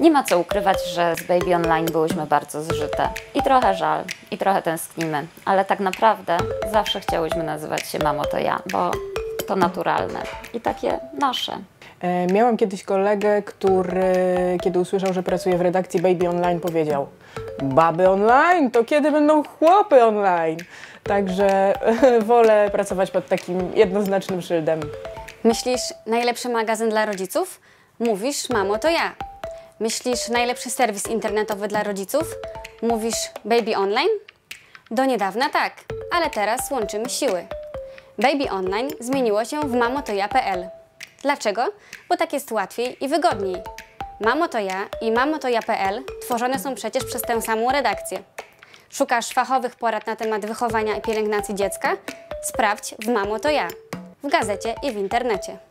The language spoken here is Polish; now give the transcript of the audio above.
Nie ma co ukrywać, że z Baby Online byłyśmy bardzo zżyte. I trochę żal, i trochę tęsknimy, ale tak naprawdę zawsze chciałyśmy nazywać się Mamo to ja, bo to naturalne i takie nasze. E, Miałam kiedyś kolegę, który kiedy usłyszał, że pracuje w redakcji Baby Online powiedział Baby online? To kiedy będą chłopy online? Także wolę pracować pod takim jednoznacznym szyldem. Myślisz najlepszy magazyn dla rodziców? Mówisz mamo to ja. Myślisz najlepszy serwis internetowy dla rodziców? Mówisz baby online? Do niedawna tak, ale teraz łączymy siły. Baby online zmieniło się w mamotoja.pl. Dlaczego? Bo tak jest łatwiej i wygodniej. Mamo to ja i mamotoja.pl tworzone są przecież przez tę samą redakcję. Szukasz fachowych porad na temat wychowania i pielęgnacji dziecka? Sprawdź w Mamo to ja w gazecie i w internecie.